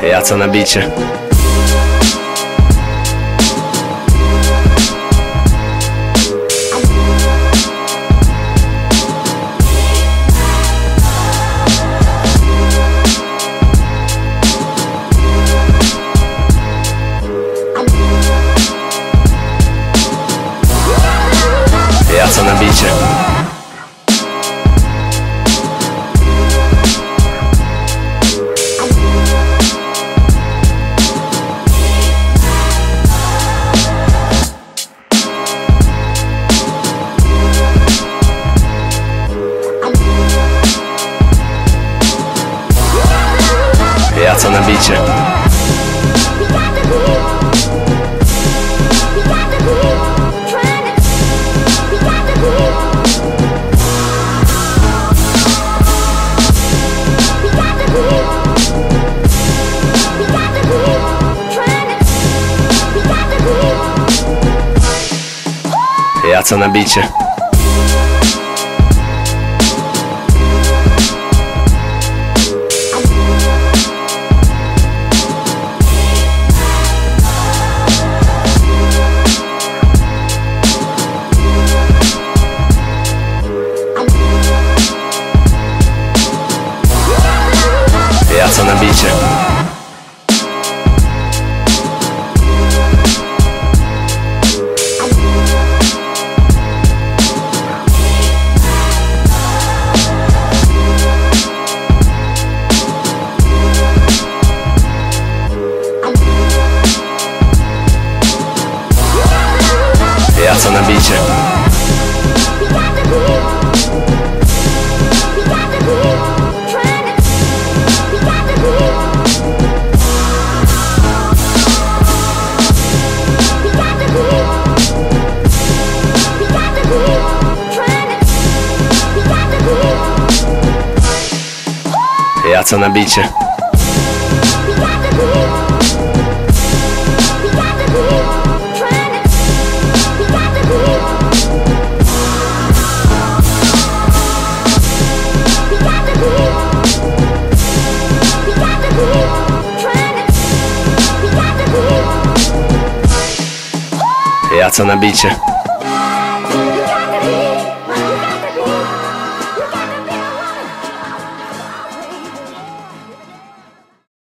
e alza una bici. e alza una bici. Jaca na bicie. Jaca na bicie. shots on the beach. Yachts on the beach. Jaca nabicie. Jaca nabicie.